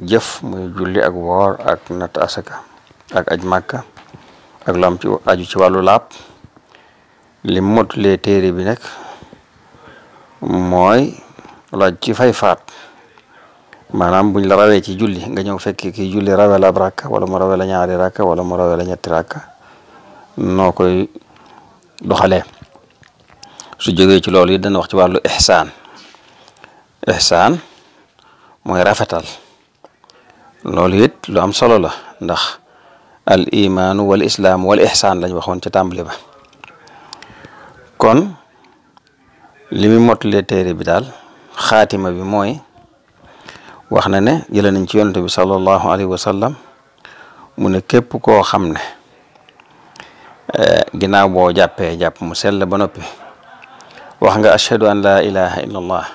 jëf muy julli ak woor ak natt asaka ak aj màkka ak lu am ci aju ci wàllu laab li motulee téere bi nag mooy laaj ci fay faat maanaam buñ la rawee ci julli nga ñëw fekk kii julli rawe la ab rakka wala mu rawe la ñaari rakka wala mu rawe la ñetti rakka noo koy doxalee su jógee ci loolu yi dana wax ci wàllu ihsaan ihsaan mooy rafetal loolu it lu am solo la ndax al imaanu wal islaam wal ihsaan lañ waxoon ca tàmbali ba kon li mu mottalee téere bi daal xaatima bi mooy wax na ne jëlee nañ ci yonent bi sallallahu alayhi wa sallam mu ne képp koo xam ne eh, ginnaaw boo jàppee jàpp mu sell ba noppi wax nga ashhadu an laa ilaha illa allah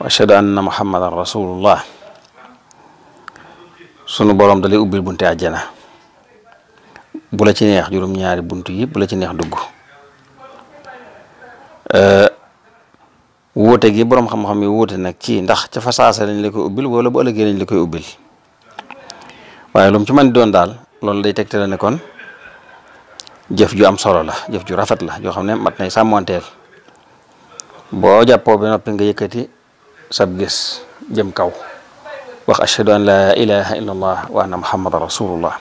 wa ashhadu anna muhammadan rasulullah sunu borom dalay ubbil bunte àjjana bu la ci neex juróom-ñaari bunt yi bu la ci neex dugg eh, wuute gi boroom xam-xam yi wuute nag ci ndax ca fasaasa lañ la koy ubbil wala bu ëllëgee lañ la koy ubbil waaye lu mu ci mën doon daal loolu day tegtale ne kon jëf ju am solo la jëf ju rafet la joo xam ne mat nay sàmmoonteel boo jàppoo ba noppi nga yëkkati sab gis jëm kaw wax ashhadu an laa ilaha illa allah wa anna muhammadan rasulullah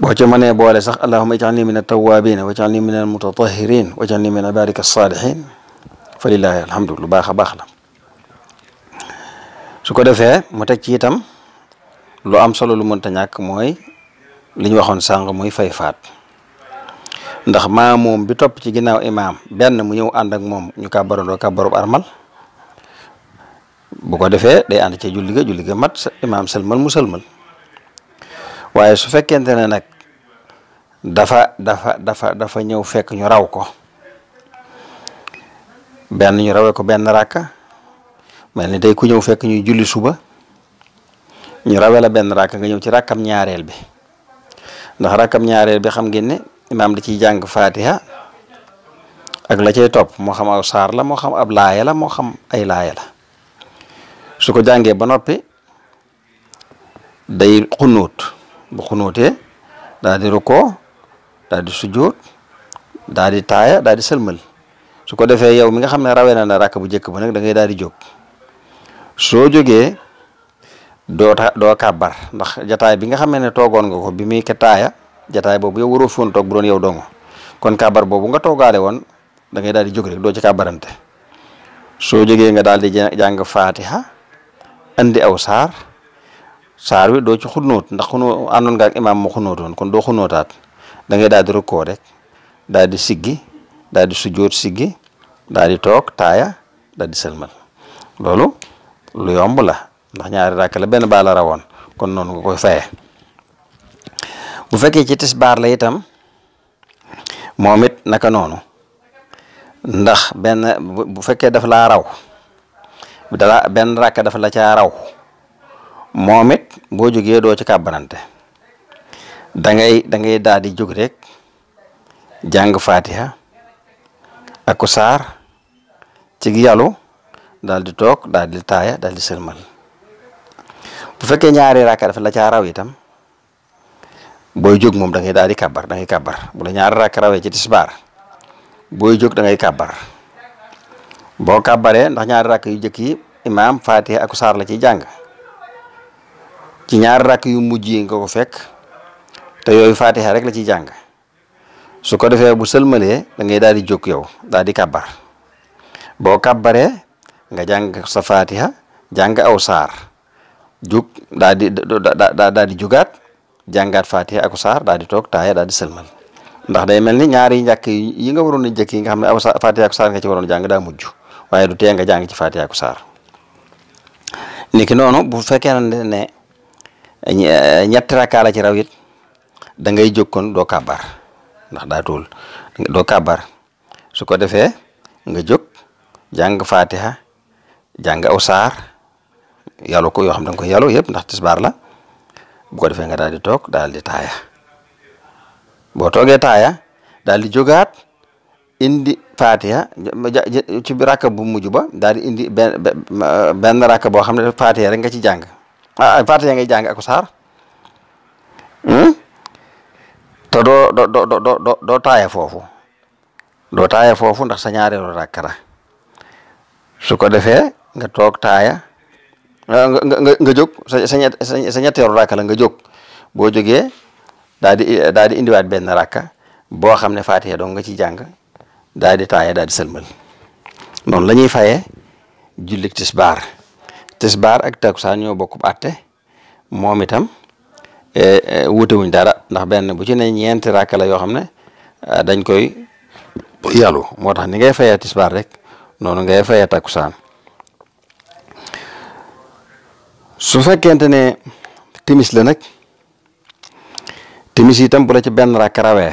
boo ca mënee boole sax allahuma ij'alni min at-tawwabin wa ij'alni min al-mutatahhirin wa ij'alni min ibadika as-salihin fa lillahi alhamdu lu baax a baax la su ko defee mu teg ci itam lu am solo lu mënta ñàkk mooy li ñu waxoon sàng muy fay faat ndax maa moom bi topp ci ginnaaw imaam benn mu ñëw ànd ak moom ñu kàbbarandoo kàbbarub armal bu ko defee day ànd ca julli ga julli ga mat imaam sëlmal mu sëlmal waaye su fekkente ne nag dafa dafa dafa dafa ñëw fekk ñu raw ko benn ñu rawee ko benn ràkka mel ni tey ku ñëw fekk ñuy julli suba ñu rawee la benn ràkka nga ñëw ci ràkkam ñaareel bi ndax rakkam ñaareel bi xam ngeen ne imaam da ciy jàng fatiha ak la cay topp moo xam aw saar la moo xam ab laaya la moo xam ay laaya la su ko jàngee ba noppi day xunuut bu xunuutee daal di rukkoo daal di sujjóot daal di taaya daal di sëlmal su ko defee yow mi nga xam ne rawee na na ràkk bu njëkk ba nag da ngay daal di jóg soo jógee doo ta doo kàbbar ndax jataay bi nga xamee ne toogoon nga ko bi muy ka taaya jataay boobu yow waroo foon toog bu doon yow dong kon kàbbar boobu nga toogaale woon da ngay daal di jóg rek doo ci kàbbarante soo jógee nga daal di jàng faatiha andi aw saar saar wi doo ci xunóot ndax xunóo àndoon nga ak imaam mu xunóotoon kon doo xunóotaat da ngay daal di rukkoo rek daal di siggi daal di sujjóot siggi daal di toog taaya daal di sëlmal loolu lu yomb la ndax ñaari ràkk la benn baa la rawoon kon noonu nga koy faye bu fekkee ci tisbaar la itam moom it naka noonu ndax benn bu fekkee daf laa raw dala benn ràkk dafa la caa raw moom it boo jógee doo ci kàbbarante da ngay da ngay daal di jóg rek jàng fatiha ak saar ci yàllu daal di toog daal di taaya daal di sëlmal bu fekkee ñaari rakka dafa la caa raw itam booy jóg moom da ngay daal di kàbbar da ngay kàbbar bu la ñaari rakka rawee ci tisbaar booy jóg da ngay kàbbar boo kàbbaree ndax ñaari rakk yu jëkk yi imaam faatiha ak saar la ciy jàng ci ñaari rakk yu mujj yi nga ko fekk te yooyu faatiha rek la ciy jàng su ko defee bu sëlmalee da ngay daal di jóg yow daal di kàbbar boo kàbbaree nga jàng sa faatiha jàng aw saar jug daal di daal di jugaat jàngaat faatiha ak saar daal di toog taaya daal di sëlmal ndax day mel ni ñaari njàkk yi nga waroon a jëkk yi nga xam ne aw saar faatiha ak saar nga ci waroon jàng daa mujj waaye du tee nga jàng ci faatiha ak saar niki noonu bu fekkee ne ñetti rakkaa la ci raw it da ngay jóg kon doo kàbbar ndax daa tuul doo kàbbar su ko defee nga jóg jàng fatiha jàng aw saar yàllu ko yoo xam da nga ko yàllu yëpp ndax tisbaar la bu ko defee nga daal di toog daal di taaya boo toogee taaya daal di jógaat indi fatiha ci rakk bu mujj ba daal di indi benn benn rakk boo xam ne fatiha rek nga ci jàng ah fatiha ngay jàng ak saar te doo doo doo doo doo taaya foofu doo taaya foofu ndax sa ñaareelu rakk la su ko defee nga toog taaya nga nga nga jóg sa sa sa ñetteelu rakka la nga jóg boo jógee daal di daal di indiwaat benn rakka boo xam ne faatiha dong nga ci jàng daal di taaya daal di sëlmal noonu la ñuy fayee jullik tisbaar tisbaar ak takusaan ñoo bokk àtte moom itam eh, eh, wutewuñ dara ndax benn bu ci ne ñeenti rakk la yoo xam ne eh, dañ koy yàllu moo tax ni ngay fayee tisbaar rek noonu ngay fayee takkusaan su fekkente ne timis la nag timis itam bu la ci benn rakk rawee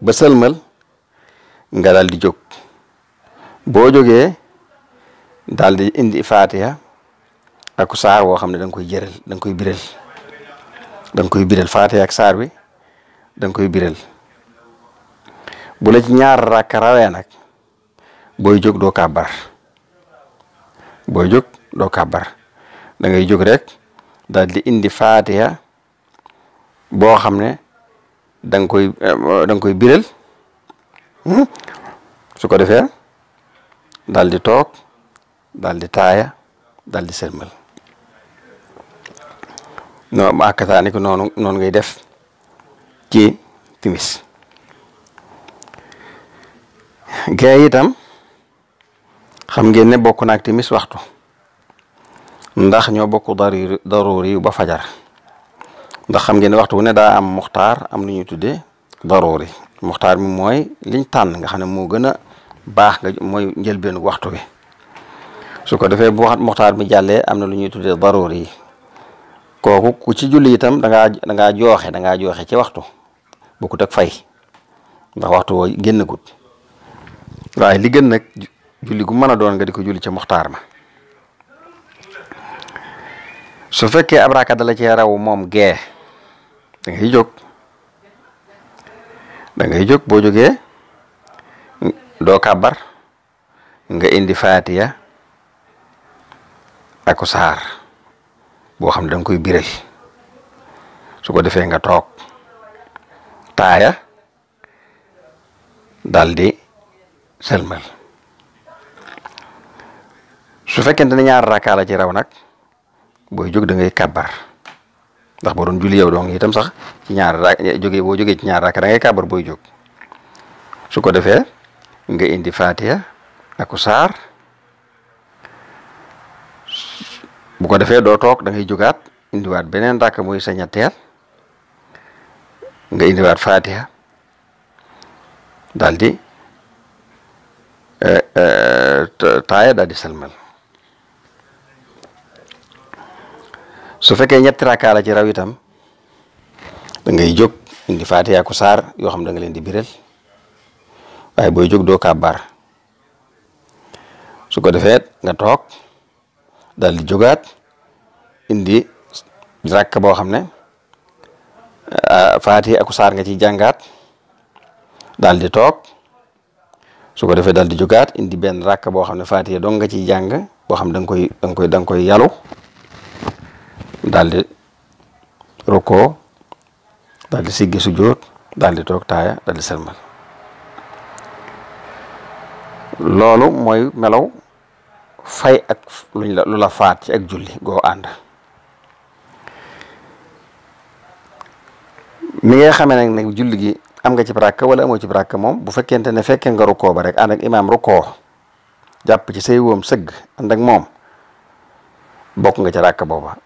ba sëlmal nga daal di jóg boo jógee daal di indi faatiha ak saar woo xam ne da koy jëral da koy biral da koy biral faatiha ak saar bi da koy biral bu la ci ñaar rakk rawee nag booy jóg doo kàbbar booy jóg doo kàbbar da ngay jóg rek daal di indi faatiha boo xam ne da koy eh, da koy biral hmm? su ko defee daal di toog daal di taaya daal di sërmal no ma akkataa ni ko noonu noonu ngay def ci timis gee itam xam ngeen ne bokk naag timis waxtu ndax ñoo bokk daruri daruri ba fajar ndax xam ngeen ne waxtu wu ne daa am muxtaar am lu ñuy tuddee daruri muxtaar mi mooy liñ tànn nga xam ne moo gën a baax nga mooy njëlbeenu waxtu wi su ko defee bu waxat muxtaar mi jàllee am na lu ñuy tuddee daruri yi kooku ku ci julli itam da ngaa da ngaa jooxe da ngaa jooxe ci waxtu bokkut ak fay ndax waxtu woo génn gut waaye li gën nag julli gu mën a doon nga di ko julli ca muxtaar ma su fekkee ab raaka dala cee raw moom gee da ngay jóg da ngay jóg boo jógee doo kàbbar nga indi faatiya aku saar boo xam ne danga koy biral su ko defee nga toog taaya daldi sëlmal su fekkente ne ñaar rakkaa la ci raw nag booy jóg da ngay kàbbar ndax boo doon julli yow dong itam sax ci ñaar raak jógee boo jógee ci ñaar raak da ngay kàbbar booy jóg su ko defee nga indi faatiya aku saar bu ko defee doo toog da ngay jógaat indiwaat beneen rakk muy sa ñetteel nga indiwaat faatiha daal di taaya daal di salmal su fekkee ñetti rakkaa la ci raw itam da ngay jóg indi faatiha ku saar yoo xam da nga leen di biral waaye booy jóg doo kàbbaar su ko defee nga toog daal di jógaat indi rakk boo xam ne faatiha ku saar nga ci jàngaat daal di toog su ko defee daal di jógaat indi benn rakk boo xam ne faatiya dong nga ciy jàng boo xam da nga koy da nga koy da nga koy yalu daal di rukkoo daal di siggi sujjóot daal di toog taaya daal di sëlmal loolu mooy melaw fay ak luñ la lu la faat ci ak julli goo ànd mi ngay xamee nag nag julli gi am nga ci rakk wala amoo ci rakk moom bu fekkente ne fekkee nga rukkoo ba rek ànd ak imaam rukkoo jàpp ci say woom sëgg ànd ak moom bokk nga ci rakk booba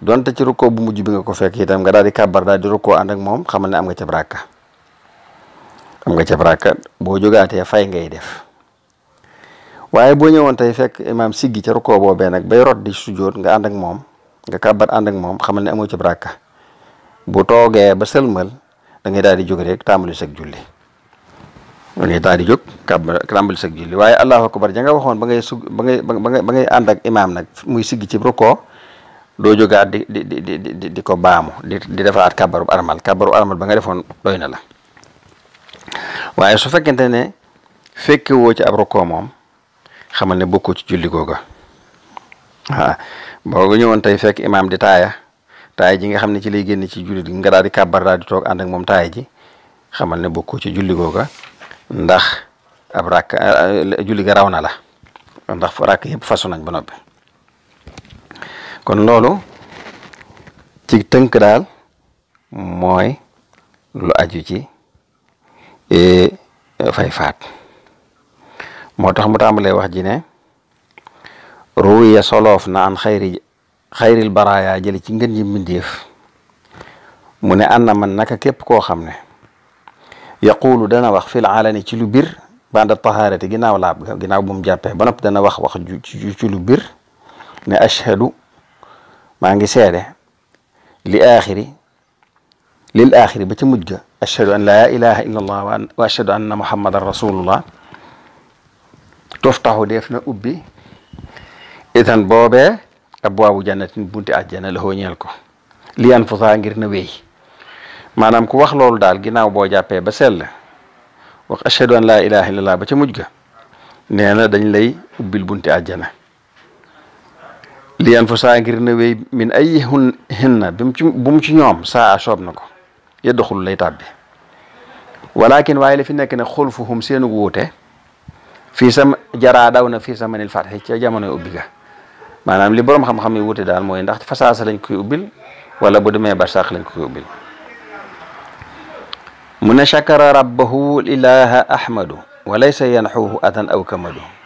donte ci rukkoo bu mujj bi nga ko fekk itam nga daal di kàbbar daal di rukkoo ànd ak moom xamal ne am nga ci rakk am nga ci rakk boo jógaatee fay ngay def waaye boo ñëwoon tey fekk imaam siggi ca rukkoo boobee nag bay rot di sujjóot nga ànd ak moom nga kàbbat ànd ak moom xamal ne amoo ci baraka bu toogee ba sëlmal da ngay daal di jóg rek tàmbali sag julli da ngay daal di jóg kàbb tàmbali sag julli waaye allahu akbar ja nga waxoon ba ngay sug ba ngay ba ngay ba ngay ànd ak imaam nag muy siggi ci rukkoo doo jógaat di di di di di ko baamu di di defaat kàbbaru armal kàbbaru armal ba nga defoon doy na la waaye su fekkente ne fekke woo ci ab rukkoo moom xamal ne bokkoo ci julli googa waaw boo nga ñëwoon tey fekk imaam di taaya taaya ji nga xam ne ci lay génn ci julli nga daal di kàbbar daal di toog ànd ak moom taaya ji xamal ne bokkoo ci julli googa ndax ab rakk eh, julli ga raw na la ndax rakk yëpp fasu nañ ba noppi kon loolu ci tënk daal mooy lu aju ci eh, fay faat moo tax mu tàmbalee wax ji ne ruwiya soloof na an xayri xayril baraaya jële ci ngën ji mbindéef mu ne ànd man naka képp koo xam ne yaquulu dana wax fil alani ci lu bir banda tahaarati ginnaaw laab ga ginnaaw bu mu jàppee ba noppi dana wax wax ju ci lu bir ne ashhadu maa ngi seede li aaxiri lil axiri ba ca mujj ga ashhadu an laa ilaha illa allah wa ashhadu anna muhammadan rasulullah tuftaxu def na ubbi itan boobee abwaabu jannatin bunti àjjana la ñeel ko li an fusaa ngir na wéy maanaam ku wax loolu daal ginnaaw boo jàppee ba sell wax ashhadu an laa ilaha illa allah ba ca mujj ga nee na dañ lay ubbil bunti àjjana li yan fa saa ngir na wéy min ay hun hinna bi mu ci bu mu ci ñoom saa a soob na ko ya doxul lay tàbbi walakin waaye li fi nekk ne xulfuhum seenu wuute fii sama jaraa daw na fii sama nil fatxi ca jamonoy ubbi ga maanaam li borom xam-xam yi wuute daal mooy ndax fasaasa lañ koy ubbil wala bu demee barsàq lañ koy ubbil mu ne chakara rabbahu ilaha ahmadu wa laysa yanxuhu atan aw kamadu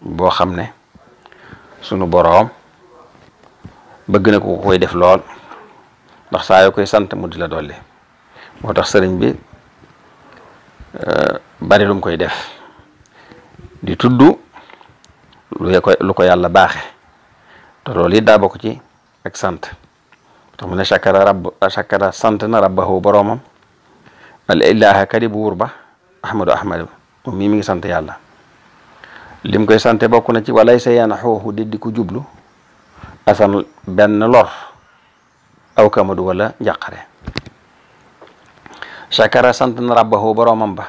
boo xam ne sunu boroom bëgg na ko koy def lool ndax saa yoo koy sant mu di la dolli moo tax sëriñ bi bari lu mu koy def di tudd lu ko lu ko yàlla baaxe te loolu it daa bokk ci ak sant tax mu ne shakara rabb shakara sant na rabbahu boroomam al ilaha kadi buur ba ahmadu ahmadu moom mii mi ngi sant yàlla lim koy sante bokk na ci walay sa yana xooxu di di ko jublu asan benn lor aw kamadu wala njàqare shakara sant na rabbahu boroomam ba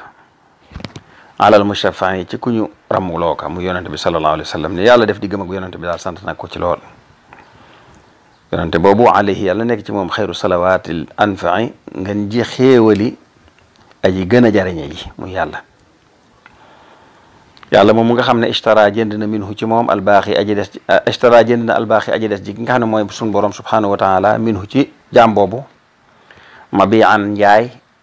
alal mushafaa yi ci ku ñu ramuloo ka mu yonente bi sallallahu alayhi wa sallam ne yàlla def di gëm ak yonente bi daal sant na ko ci lool yonante boobu alayhi yàlla nekk ci moom xayru salawaatil anfai ngeen ji xéewali aji gën a jariñe ji mu yàlla yàlla moom mu nga xam ne ishtara jënd na minhu ci moom albaaxi aji des ishtara jënd na albaaxi aji des ji nga xam ne mooy suñu borom subhanahu wa taala minhu ci jaam boobu ma bi an njaay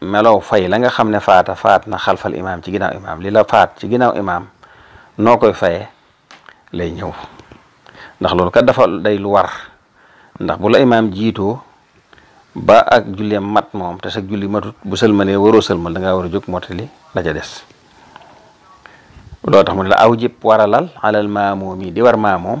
melow fay la nga xam ne faata faat na xalfal imaam ci ginnaaw imaam li la faat ci ginnaaw imaam noo koy faye lay ñëw ndax loolu kat dafa day lu war ndax bu la imaam jiitoo ba ak julleem mat moom te sa julli matut bu sëlmalee waroo sëlmal da ngaa war a jóg mottali la ca des loo tax mu ne la aw jib waralal alal maamoom yi di war maamoom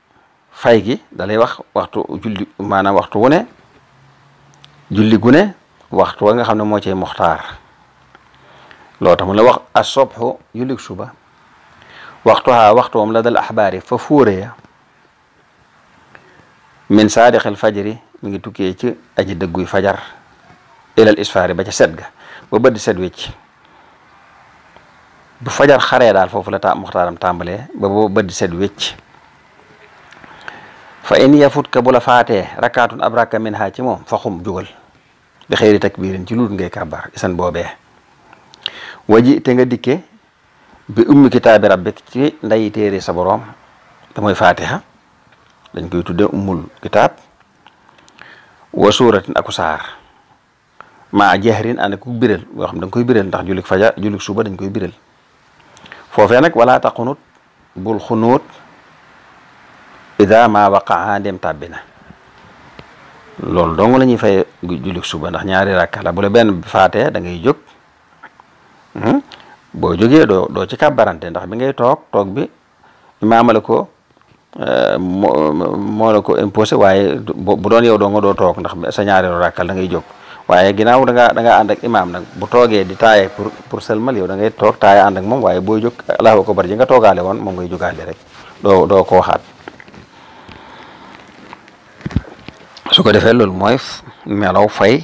fay gi dalay wax waxtu julli maanaam waxtu wu ne julli gu ne waxtu wa nga xam ne moo cay muxtaar loo tax mu la wax assobxu julli suba waxtuha waxtu wam la dal axbaari fa fuure ya min saadixil fajri mi ngi tukkee ci aji dëgguy fajar ilal isfaari ba ca set ga ba bëdd set wecc bu fajar xaree daal foofu la ta muxtaaram tàmbalee ba boo bët set wécc fa in yafut ka bu la faatee rakkaatun ab rakka min ha ci moom fa xum jugal bi xëyri takbiirin ci luut ngay kàbbar isan boobee waji te nga dikke bi ummi kitaabi rabbik ci ndayi téere sa boroom te mooy fatiha dañ koy tudde ummul kitaab wa suuratin aku saar maa jahrin ànd ku biral yoo xam da nga koy biral ndax jullik fajar jullik suba dañ koy biral foofee nag wala taqunut bul xunuut ida ma waqaa dem tàbbi na loolu dong la ñuy fay jullik suba ndax ñaari rakka la bu la benn faatee da ngay jóg hmm? boo jógee doo doo ci kàbbarante ndax bi ngay toog toog bi imaama la ko euh, moo moo la ko imposé waaye bu doon yow doo nga doo toog ndax sa ñaareelu ràkkal da ngay jóg waaye ginnaaw da ngaa da ngaa ànd ak imaam nag bu toogee di taaye pour pour sëlmal yow da ngay toog taaye ànd ak moom waaye booy jóg allahu akbar ji nga toogaale woon moom ngay jógaale rek doo doo ko waxaat su ko defee loolu mooy melaw fay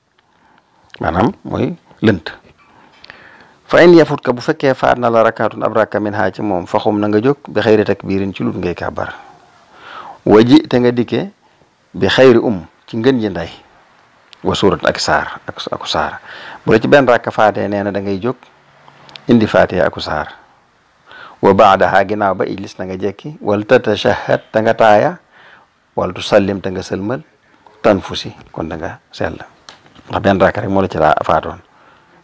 maanaam mooy lënt fa in yafut ka bu fekkee faat na la rakaatun ab rakka min xaa ci moom faxum na nga jóg bi xayri takbiirin ci lut ngay kàbbar waji te nga dikke bi xayri um ci ngën ji nday wa suurat ak saar ak aku saar bu la ci benn rakka faatee nee na da ngay jóg indi faatee aku saar wa baadaha ginnaaw ba ijlis na nga jekki wala tatashahad te nga taaya wala tu sallim te nga sëlmal tan fu si kon da nga sell ndax benn rakk rek moo la ci daa faatoon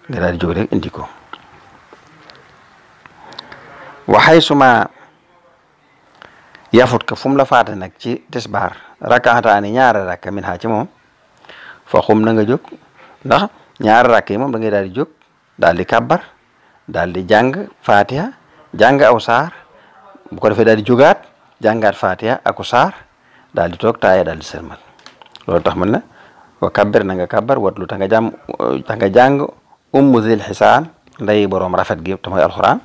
nga daal di jóg rek indi ko waxay suma yafut ka fu mu la faate nag ci tisbaar rakkaataani ñaari rakk min xaa ci moom fa xum na nga jóg ndax ñaari rakk yi moom da ngay daal di jóg daal di kàbbar daal di jàng fatiha jàng aw saar bu ko defee daal di jógaat jàngaat fatiha aku saar daal di toog taaya daal di sërmal loolu tax mën na wa kàbbar na nga kàbbar watlu ta nga jàmm ta nga jàng ummu zil xisaan nday boroom rafet gi te mooy alxuraan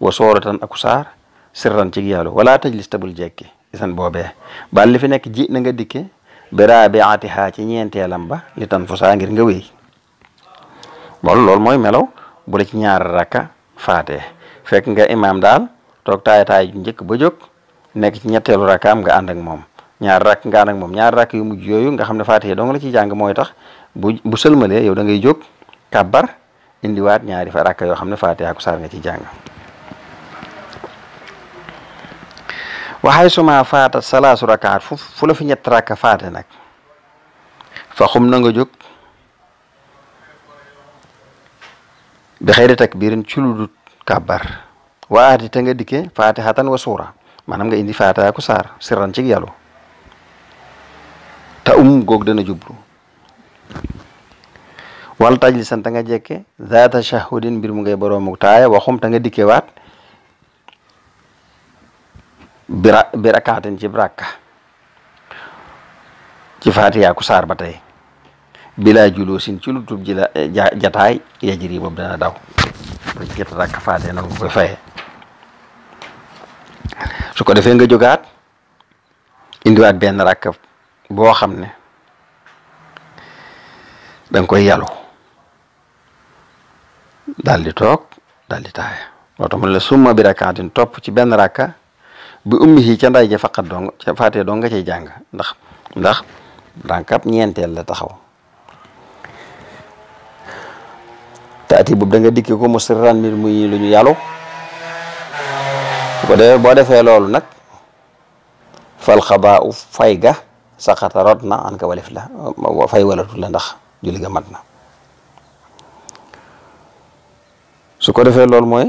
wa sooratan aku saar sirran ci yàlla wala tajlis tabul jekki isan boobee bal li fi nekk ji na nga dikke bi raabiatihaa ci ñeenteelam ba li tan fu saa ngir nga wéy loolu loolu mooy melaw bu dee ci ñaari rakka faate fekk nga imaam daal toog taay taay ju njëkk ba jóg nekk ci ñetteelu rakkaam nga ànd ak moom ñaar rakk nga ànd ak moom ñaar rakk yu mujj yooyu nga xam ne faatiha dong la ci jàng mooy tax bu bu sëlmalee yow da ngay jóg kàbbar indiwaat ñaari fa rakk yoo xam ne faatiha ku saar nga ci jàng waxay suma faata salaasu rakaat fu fu la fi ñett rakk faate nag fa xum na nga jóg bi xëy tak biirin ci lu dut kàbbar waa di te nga dikkee faatihatan wa suura maanaam nga indi faatiha ku saar sirran ci yàllu te um goog dana jublu wal tajlisan ta nga jekke zaata shahudin mbir mu ngay boroomu taaya waxum ta nga dikke waat bira bi rakaatin ci rakka ci faatiyaa ku saar ba tey bilaa juloosin ci lu tub ji la eh, jataay yajiri boobu dana daw rek ñetti rakka faatee noonu nga koy fayee su ko defee nga jógaat indiwaat benn rakk boo xam ne danga koy yalu daal di toog daal di taaya loo tax mu ne la summa bi rakaatin topp ci benn rakka bi ummi yi ca nday ja faqat dong ca faatee dong nga cay jàng ndax ndax rankab ñeenteel la taxaw taati boobu da nga dikki ko musirran mbir muy lu ñu yàllu bu ko defee boo defee loolu nag fal xabaa u fay ga saxata rot na an ka walif la fay walatu la ndax julli ga mat na su ko defee loolu mooy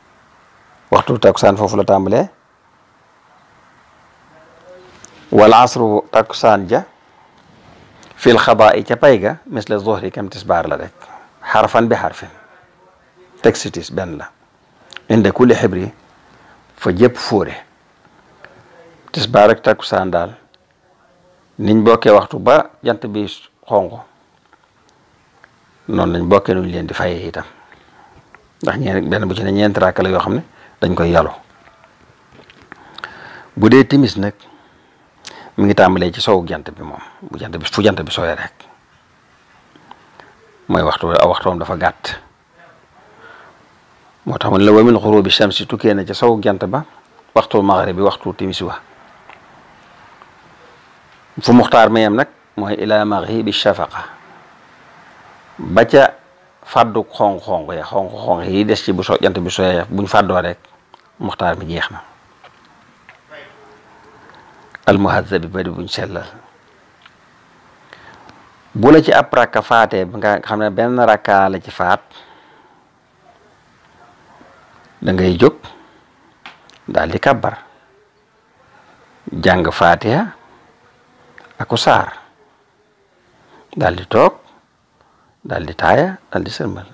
waxtu takkusaan foofu la tàmbalee wal asru takkusaan ja fil xadaa yi ca pay ga misle zuhri kam tisbaar la rek xarfan bi xarfin textitis benn la inde kulli xibri fa jëpp fóore tisbaar ak takkusaan daal niñ bokkee waxtu ba jant bi xonq noonu lañ bokkee nuñ leen di fayee itam ndax ñeen benn bu ci ne ñeenti rakk la yoo xam ne dañ koy yalu bu dee timis nag mu ngi tàmbalee ci sowu jant bi moom bu jant bi fu jant bi sooyee rek mooy waxtu aw waxtoom dafa gàtt moo tax mu ne la wa min xurubi shamsi tukkee na ca sow jant ba waxtu maghrib bi waxtu timis wa fu muxtaar mayam nag mooy ila maghribi shafaqa ba ca fàddu xong-xong ya xong-xong yi des ci bu so jant bi soyee buñ fàddoo rek muxtaar mi jeex na almuhazzabi bari buñ sellal bu la ci ab rakka faatee ba nga xam ne benn rakka la ci faat da ngay jóg daal di kabbar jàng faatiha aku saar daal di toog daal di taaya daal di sëlmal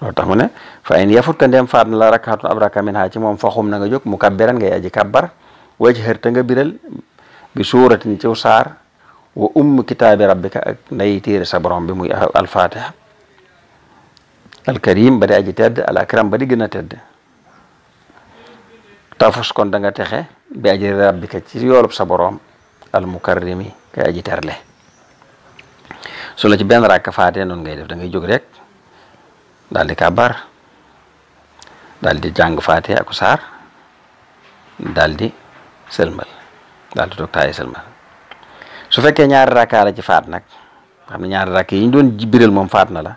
loolu tax mu ne fa in yafut ka ndem faat na la rakkaatun ab rakka min ha ci moom faxum na nga jóg mu kabbiran ngay aji kabbar waj xër te nga biral bi suuratin ciw saar wa umm kitaabi rabbika ak nday téere sa borom bi muy alfatiha alkarim ba di aji tedd al akram ba di gën a tedd tafus kon da nga texe bi ajri rabbika ci yoolub sa boroom al mukarrimi kay aji terle su la ci benn rakk faatee noonu ngay def da ngay jóg rek daal di kàbbar daal di jàng faatee aku saar daal di sëlmal daal di toog taaye sëlmal su fekkee ñaari rakkaa la ci faat nag xam ne ñaari rakk yi ñu doon biral moom faat na la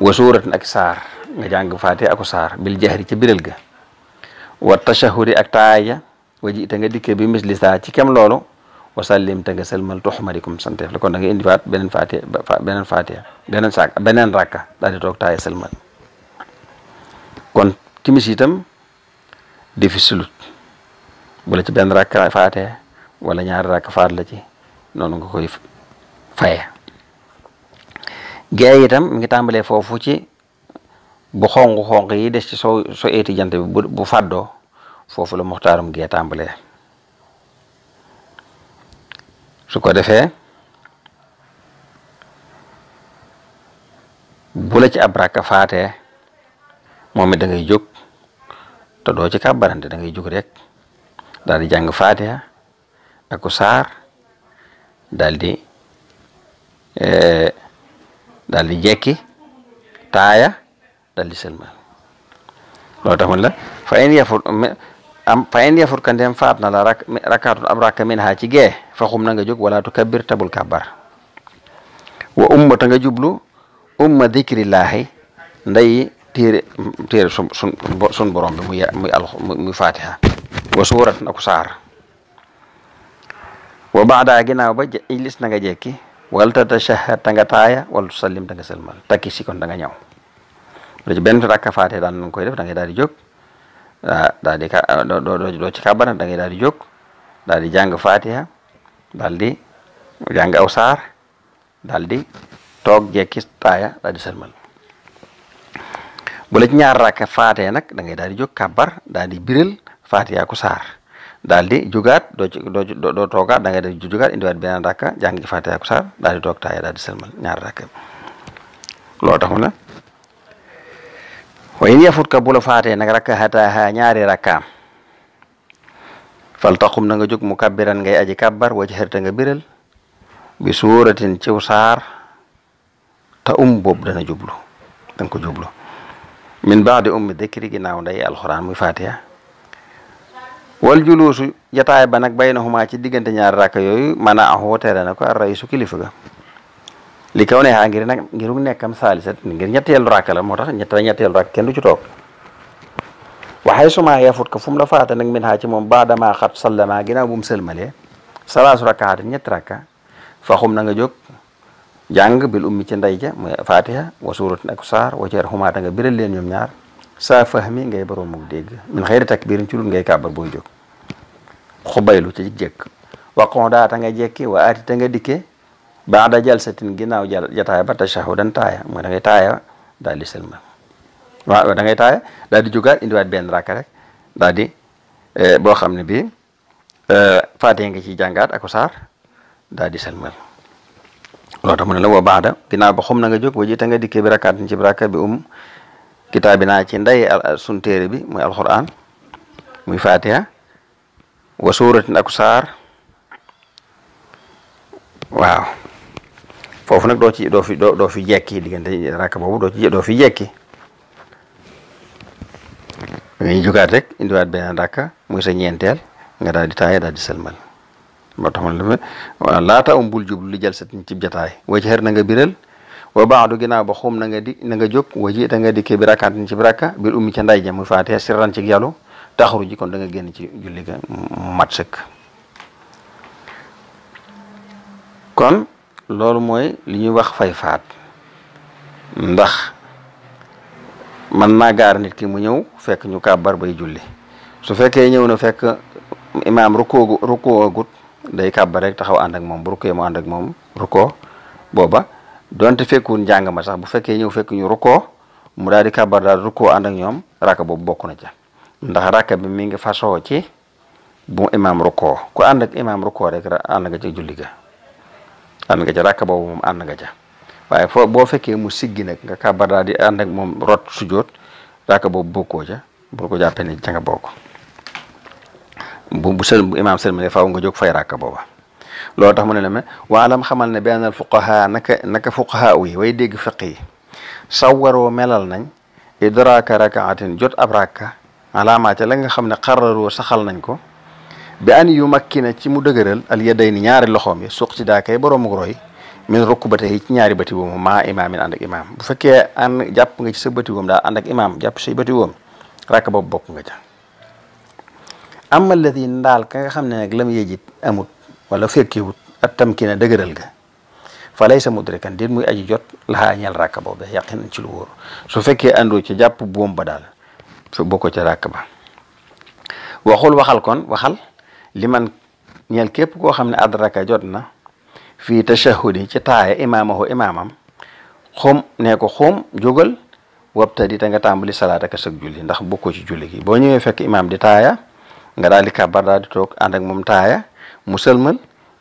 wa suurat ak saar nga jàng faate aku saar bil jahri ca biral ga wa tashahuri ak taaya wa ji te nga dikkee bi misli saa ci kem loolu wa sallim te nga sëlmal tuxmarikum santeef la kon da nga indiwaat beneen faate beneen faate beneen saak beneen rakka daal di toog taaya sëlmal kon timis itam di fi sulut bu la ci benn rakka faate wala ñaari rakka faat la ci noonu nga koy faye gee itam mi ngi tàmbalee foofu ci bu xong xong yi des ci soo soo eeti jant bi bu fàddoo foofu la muxtaarum gee tàmbalee su ko defee bu la ci ab rakka faatee moom it da ngay jóg te doo ci kàbbarante da ngay jóg rek daal di jàng faatiha aku saar daal di eh, daal di jekki taaya daal di sëlmal loolu tax mu la fa in yafur am fa in yafur kan dem faat na la rak rakaatun ab rakka min ha ci gee fa xum na nga jóg wala tu kabbir tabul kabbar wa ummata nga jublu umma dikrillaahi nday téere téere sun sun sun borom bi muy muy al muy fatiha wa suurat na ko saar wa baadaa ginnaaw ba ijlis na nga jekki wal ta tashahhad ta nga taaya wal tusallim ta nga sëlmal takki si kon da nga ñëw lu ci benn rakka faate daan nu koy def da ngay daal di jóg daal di ka doo ci kàbbana da ngay daal di jóg daal di jàng fatiha daal di jàng aw saar daal di toog jekki taaya daal di sëlmal bu la ci ñaar rakka faatee nag da ngay daal di jóg kàbbar daal di biral faatiyaa ku saar daal di jugaat doo ci doo ci doo toogaat da ngay daal di jugaat indiwaat beneen rakka jàng ci faatiyaa ku saar daal di toog taaya daal di sëlmal ñaar rakka loo tax mu ne wa in yafut ka bu la faatee nag rakka xataaha ñaari rakkaam fal taqum na nga jóg mu kabbiran ngay aji kabbar wa ci xërta nga biral bi suuratin ciw saar ta um boobu dana jublu danga ko jublu min baax di ummi dëkkiri ginnaaw nday alxuraan muy fatiha wal juluusu jataay ba nag bay na xumaa ci diggante ñaari rakk yooyu man a axoo tere na ko ar rayisu kilifa ga li kaw ne xaa ngir nag ngirum nekkam saalisat ngir ñetteelu rakk la moo tax ñett ñetteelu rakk kenn du ci toog waxay suma yafut ko fu mu la faata nag min xaa ci moom baadamaa xat sallama ginnaaw bu mu sëlmalee salaasu rakkaat ñetti rakka faxum na nga jóg jàng bil ummi ci ndey ja mooy fatiha wa suuratin ak saar wa ceer xumaa da nga biral leen ñoom ñaar saa fahmi ngay borom mu dégg min xëyri takbirin ci lul ngay kàbbar booy jóg xubaylu ci jekk wa qondaa ta nga jekki wa aati ta nga dikke baada jalsatin ginnaaw jal jataay ba tashahudan taaya mooy da ngay taaya daal di sëlma waaw da ngay taaya daal di jógaat indiwaat benn rakka rek daal di boo xam ne bii euh, faatee nga ciy jàngaat ak saar daal di salmal loolu tax mu ne la wa baada ginnaaw ba xum na nga jóg ba jiite nga dikkee bi rakkaat ci baraka bi um kitaabi naa ci nday sun téere bi muy alquran muy fatiha wa suuratin ak saar waaw foofu nag doo ci doo fi doo fi jekki diggante rakk boobu doo ci doo fi jekki ngay jugaat rek indiwaat beneen rakka muy sa ñeenteel nga daal di taaya daal di sëlmal moo tax man la wala laata um bul jublu li jël sa ci jataay wa ci xër na nga biral wa baadu ginnaaw ba xum na nga di na nga jóg wa ji da nga dikkee bi rakkantin ci bi rakka bir ummi ca nday ja muy faatee sirran ci yàllu taxaru ji kon da nga génn ci julli ga mat sëkk kon loolu mooy li ñuy wax fay faat ndax man naa gaar nit ki mu ñëw fekk ñu kàbbar bay julli su fekkee ñëw na fekk imaam rukkoo rukkoo agut day kàbbar rek taxaw ànd ak moom bu rukkee mu ànd ak moom rukkoo booba donte fekkul njàng ma sax bu fekkee ñëw fekk ñu rukkoo mu daal di kàbbar daal rukkoo ànd ak ñoom rakk boobu bokk na ca ndax rakk bi mi ngi fasoo ci bu imaam rukkoo ku ànd ak imaam rukkoo rek ànd nga ca julli ga ànd nga ca ràkk boobu moom ànd nga ca waaye foo boo fekkee mu siggi nag nga kàbbar daal di ànd ak moom rot sujjóot ràkk boobu bokkoo ca bul ko jàppee ni ca nga bokk bu bu sël bu imaam sëlmale faaw nga jóg fay ràkk booba loolu tax mu ne la ma waalam xamal ne benn fuqaha naka naka fuqaha yi way dégg fiq yi sawaroo melal nañ idraaka rakaatin jot ab rakka alaamaa ca la nga xam ne xararoo saxal nañ ko bi an yu makki na ci mu dëgëral al yaday ni ñaari loxoom yi suq ci daa kay boroomu roy min rukk ba tey ci ñaari bati woom maa imaam in ànd ak imaam bu fekkee an jàpp nga ci sa bati woom daa ànd ak imaam jàpp say bati woom rakka boobu bokk nga ca amma alladi ndaal ka nga xam ne nag lam yejit amut wala fekkiwut ak tamkina dëgëral ga fa laysa mudrikan déet muy aji jot laxaa ñeel ràkk boobu day yàqin ci lu wóor su fekkee àndoo ci jàpp boom ba daal su bokko ca ràkk ba waxul waxal kon waxal li man ñeel képp koo xam ne adraka jot na fii tashahudi ci taaya imaamahu imaamam xum nee ko xum jógal wabtadi te nga tàmbali salaat ak sag julli ndax bokkoo ci julli gi boo ñëwee fekk imaam di taaya nga daal di kàbbar daal di toog ànd ak moom taaya mu sëlmal